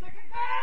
second down.